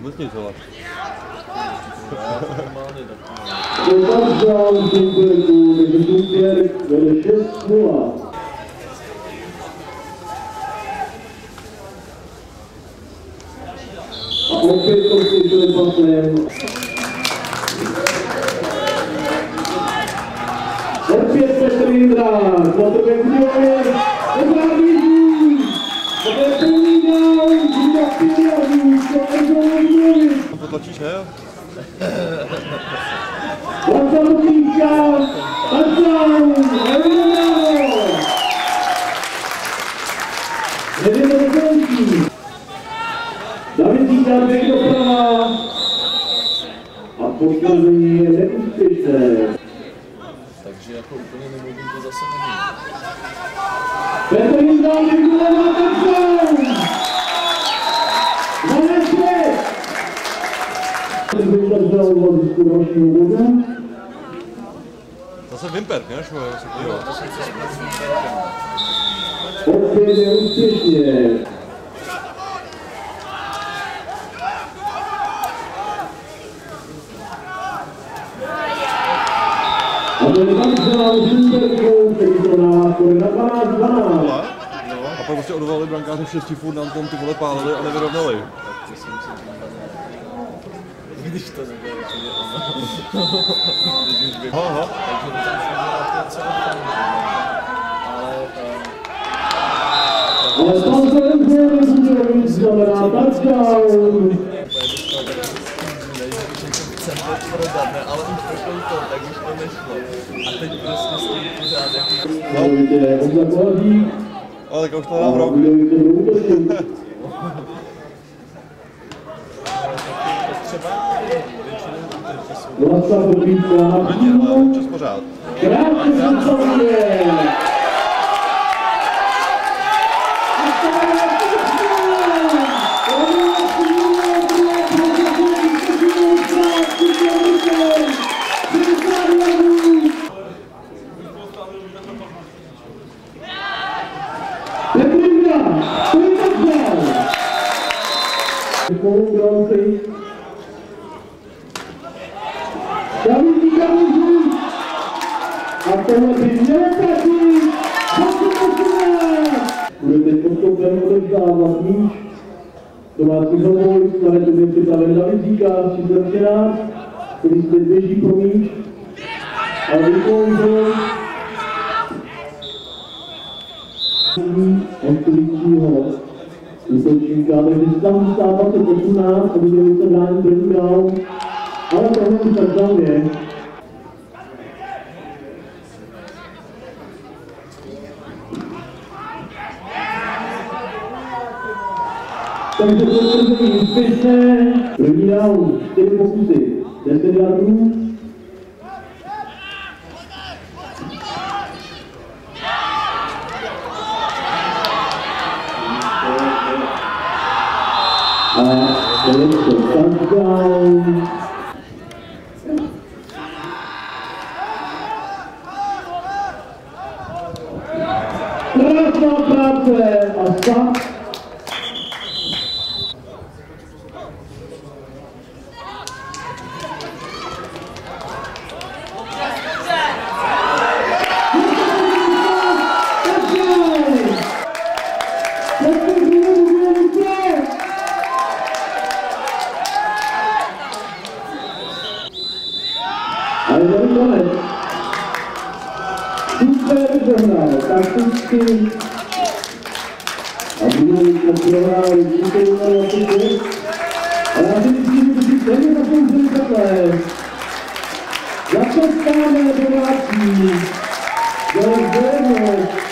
Vůbec nic, hele. To je touchdown Timberku, takže Timberk vede 6-0. A opět to slyšeli pasem. Opět Petr Jindra, Potlačíš, ne? Jdeme do končí. David Zíka, běh doprava. A poškození je neúspěšné. Takže jako úplně nemluvím to zase není. Petr Jindra, běh Touchdown, Vladisku dalšího bodu. Zase Vimperk, ne? Šuhe, se podíval. Opět je úspěšně. A to je touchdown Zimberkou, který to dává skoro na 12-12. A pak prostě odvolali brankáře v šesti furt nám tam ty vole pálili a nevyrovnali. Když to nebude úplně ono. Když už aha. Takže to tam funguje celé Ale eh, Ale znamená dostal takový než že to chceme prodat, ne, ale už prošlo to, tak už to nešlo. A teď prostě stojí pořád jako... Ale tak už to dám rok. Lotta Bobicka. Daniela Czespożal. Grazie Antonie! Segunda, ontem, David Díka můžu a tohle by mělo platit. Bude teď postupem odevzdávat míč. Domácí souboj, staré době připraven David Díka, číslo 13, který se teď běží pro míč. A vykouřil odpovídajícího útočníka, takže se tam zůstává 18 a bude to bránit první down. Down je. Takže to je úspěšné. První down, 4 pokusy, 10 yardů. A to. Práce a start Ale to je konec. Budou prohráli tuto analytiku. Ale já si myslím, že si stejně zakouzili takhle. Zatestáme domácí. Do zelenou.